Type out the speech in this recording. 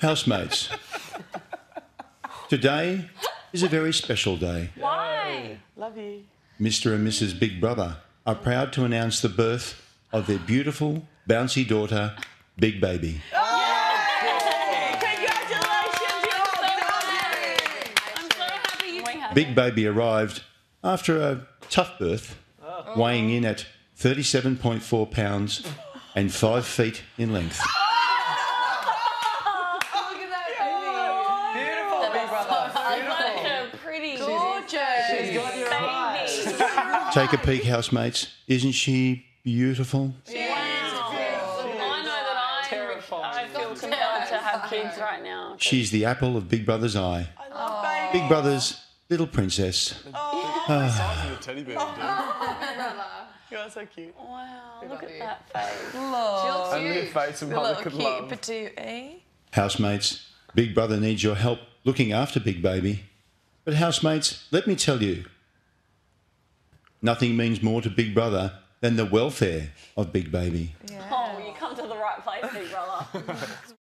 Housemates, today is a very special day. Why? Love you. Mr. and Mrs. Big Brother are proud to announce the birth of their beautiful, bouncy daughter, Big Baby. Congratulations, I'm so happy Big Baby arrived after a tough birth, weighing in at 37.4 pounds and 5 feet in length. Beautiful, big brother. such a pretty Gorgeous. She's got your eyes. Take a peek, housemates. Isn't she beautiful? I know that I, Terrifying. I feel compelled to have kids right now. She's the apple of Big Brother's eye. I love baby. Big Brother's little princess. Size of a teddy bear. You're so cute. Wow, look at that face. Love. And your face and mother could love. petite, eh? Housemates, Big Brother needs your help looking after Big Baby. But, housemates, let me tell you nothing means more to Big Brother than the welfare of Big Baby. Oh, you come to the right place, big brother.